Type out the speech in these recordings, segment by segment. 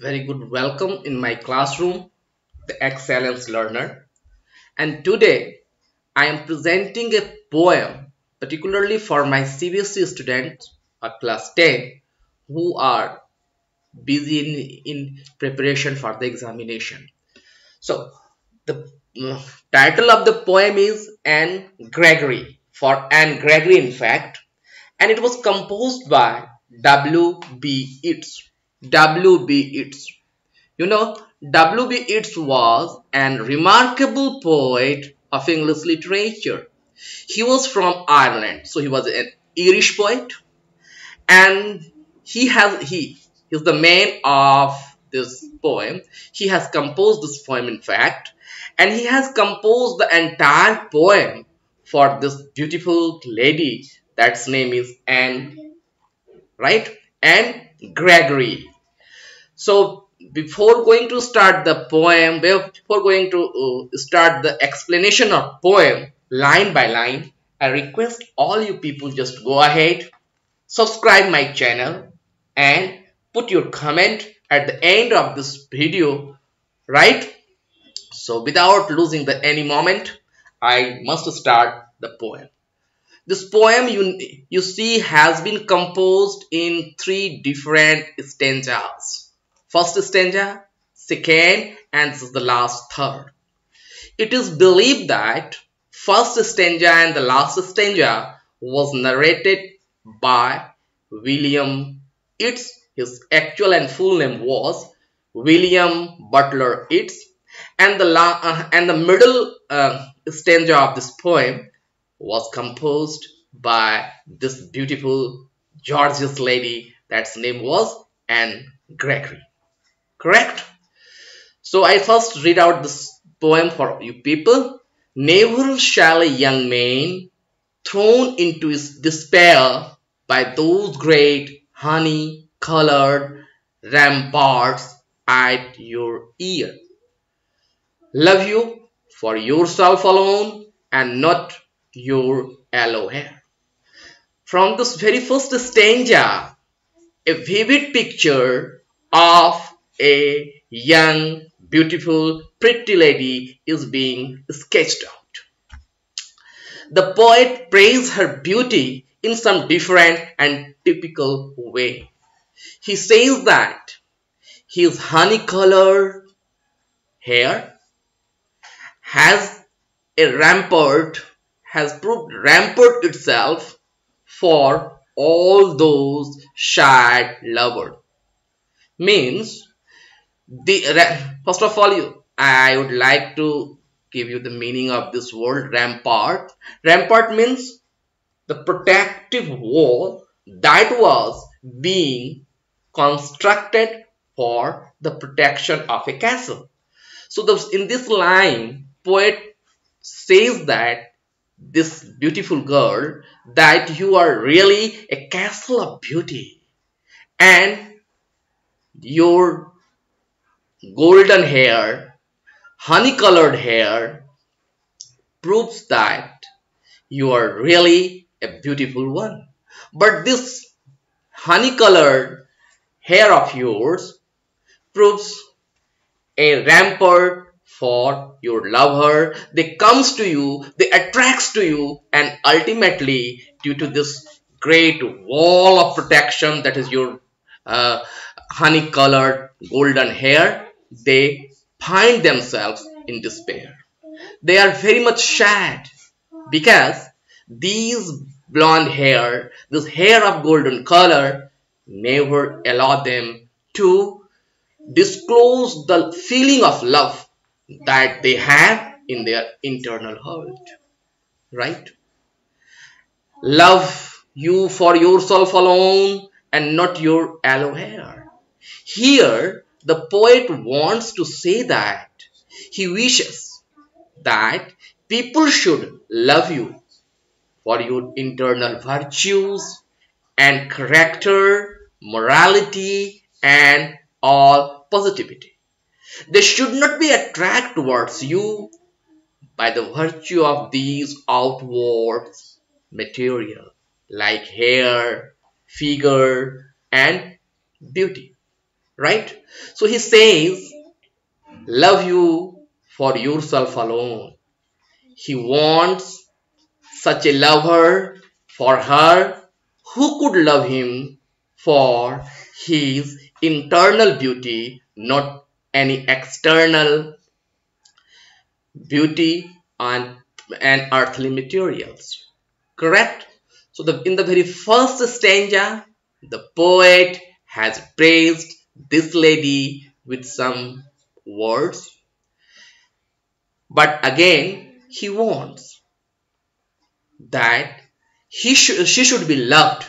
very good welcome in my classroom, The Excellence Learner. And today I am presenting a poem particularly for my CBSE students of class 10 who are busy in, in preparation for the examination. So the uh, title of the poem is Anne Gregory for Anne Gregory in fact and it was composed by W.B. Yeats W.B. Yeats. You know, W.B. Yeats was an remarkable poet of English literature. He was from Ireland, so he was an Irish poet, and he has he is the man of this poem. He has composed this poem, in fact, and he has composed the entire poem for this beautiful lady. That's name is Anne, right? Anne Gregory. So before going to start the poem, before going to uh, start the explanation of poem line by line, I request all you people just go ahead, subscribe my channel and put your comment at the end of this video, right? So without losing the any moment, I must start the poem. This poem you, you see has been composed in three different stanzas first stanza, second, and this is the last third. It is believed that first stanza and the last stanza was narrated by William Yeats. His actual and full name was William Butler Yeats, and the uh, and the middle uh, stanza of this poem was composed by this beautiful gorgeous lady. That's name was Anne Gregory. Correct? So i first read out this poem for you people. Never shall a young man thrown into his despair by those great honey colored ramparts at your ear. Love you for yourself alone and not your yellow hair from this very first stanza a vivid picture of a young, beautiful, pretty lady is being sketched out. The poet praised her beauty in some different and typical way. He says that his honey-colored hair has a rampart, has proved rampart itself for all those shy lovers. Means the first of all you i would like to give you the meaning of this word rampart rampart means the protective wall that was being constructed for the protection of a castle so the, in this line poet says that this beautiful girl that you are really a castle of beauty and your golden hair, honey colored hair proves that you are really a beautiful one. But this honey colored hair of yours proves a rampart for your lover. They comes to you, they attracts to you and ultimately due to this great wall of protection that is your uh, honey colored golden hair they find themselves in despair. They are very much sad because these blonde hair, this hair of golden color, never allow them to disclose the feeling of love that they have in their internal heart. Right? Love you for yourself alone and not your yellow hair. Here, the poet wants to say that he wishes that people should love you for your internal virtues and character, morality, and all positivity. They should not be attracted towards you by the virtue of these outward material like hair, figure, and beauty. right so he says love you for yourself alone he wants such a lover for her who could love him for his internal beauty not any external beauty and, and earthly materials. Correct? So the, in the very first stanza the poet has praised this lady with some words. But again he wants that he sh- she should be loved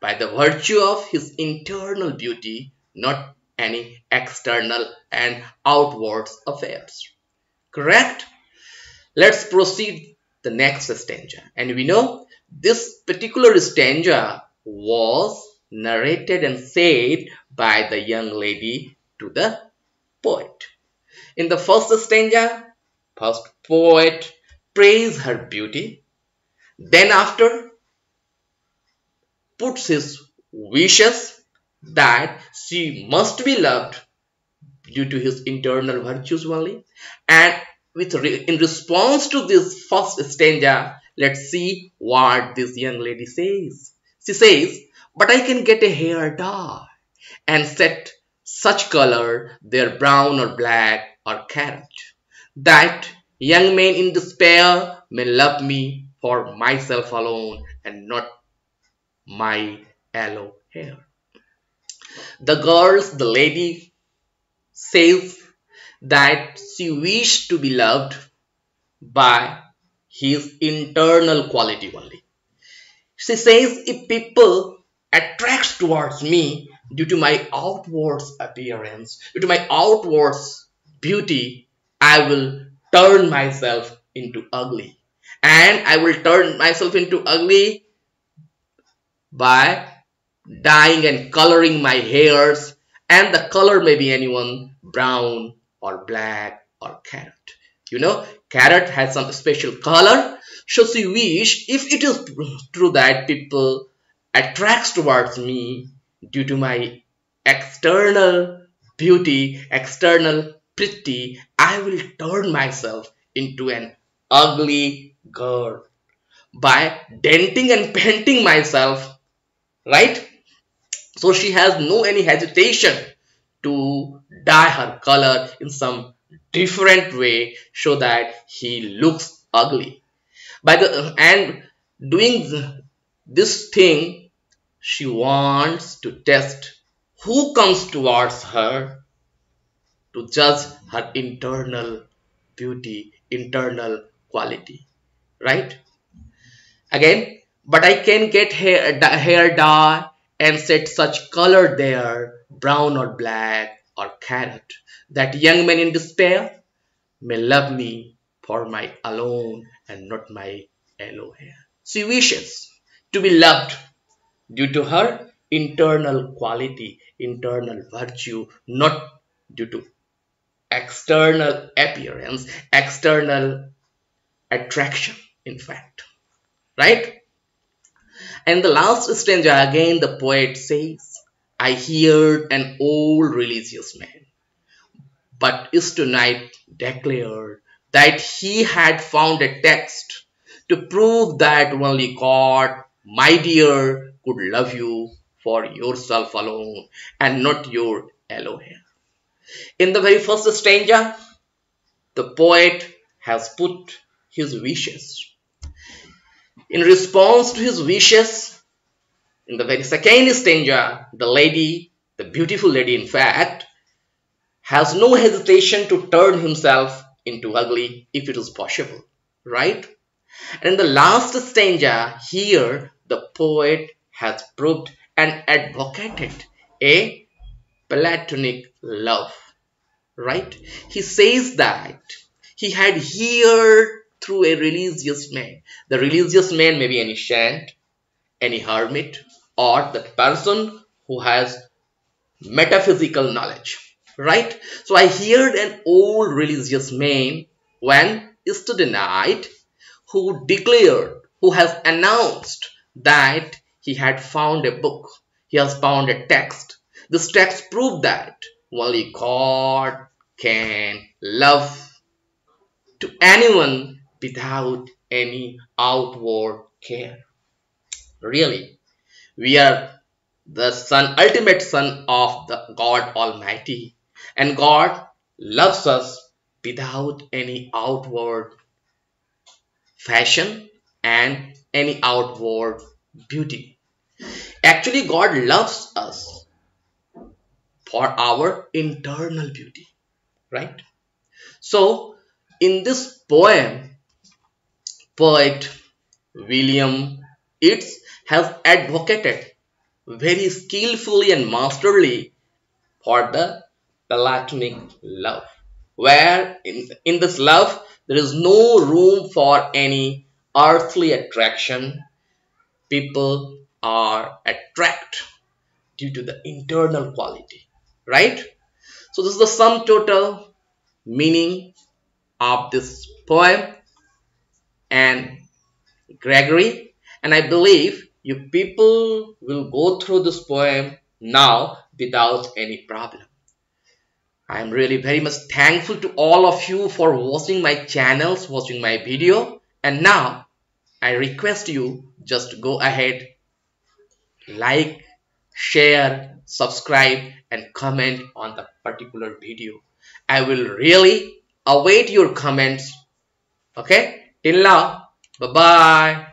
by the virtue of his internal beauty not any external and outward affairs. Correct? Let's proceed the next stanza and we know this particular stanza was narrated and said by the young lady to the poet. In the first stanza, first poet praise her beauty, then after puts his wishes that she must be loved due to his internal virtues only. And with re in response to this first stanza let's see what this young lady says. She says but i can get a hair dye and set such color they're brown or black or carrot that young men in despair may love me for myself alone and not my yellow hair the girls the lady says that she wished to be loved by his internal quality only. She says if people attracts towards me due to my outward appearance, due to my outward beauty, I will turn myself into ugly. And I will turn myself into ugly by dyeing and coloring my hairs and the color may be anyone brown or black or carrot. You know, carrot has some special color. So she wish if it is true that people attracts towards me due to my external beauty, external pretty, I will turn myself into an ugly girl by denting and painting myself, right? So she has no any hesitation to dye her color in some different way so that he looks ugly. By the and doing this thing she wants to test who comes towards her to judge her internal beauty internal quality right? Again but i can get hair, hair dye and set such color there brown or black or carrot, that young men in despair may love me for my alone and not my yellow hair. She wishes to be loved due to her internal quality, internal virtue, not due to external appearance, external attraction, in fact. Right? And the last stanza again the poet says, I heard an old religious man, but is tonight declared that he had found a text to prove that only God, my dear, could love you for yourself alone and not your yellow hair. In the very first stanza, the poet has put his wishes. In response to his wishes, in the very second stanza, the lady, the beautiful lady in fact, has no hesitation to turn himself into ugly if it is possible, right? And in the last stanza, here the poet has proved and advocated a platonic love, right? He says that he had heard through a religious man. The religious man may be any saint, any hermit, or the person who has metaphysical knowledge right? So i heard an old religious man when night who declared who has announced that he had found a book. He has found a text. This text proved that only God can love to anyone without any outward care. Really, we are the son, ultimate son of the God Almighty, and God loves us without any outward fashion and any outward beauty. Actually, God loves us for our internal beauty, right? So, in this poem, poet William Yeats has advocated very skillfully and masterly for the platonic love, where in, in this love there is no room for any earthly attraction. People are attracted due to the internal quality, right? So this is the sum total meaning of this poem Anne Gregory and I believe you people will go through this poem now without any problem. I am really very much thankful to all of you for watching my channels, watching my video and now I request you just go ahead like, share, subscribe and comment on the particular video. I will really await your comments. Okay, till now bye bye